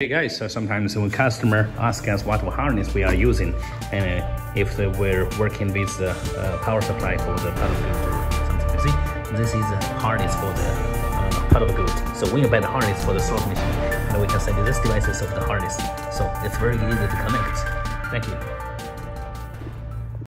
Hey guys, so sometimes when customer ask us what harness we are using and uh, if we're working with the uh, power supply for the Pot of Gold see, this is a harness for the uh, Pot of Gold. So when you buy the harness for the slot machine, and we can send you this devices of the harness. So it's very easy to connect. Thank you.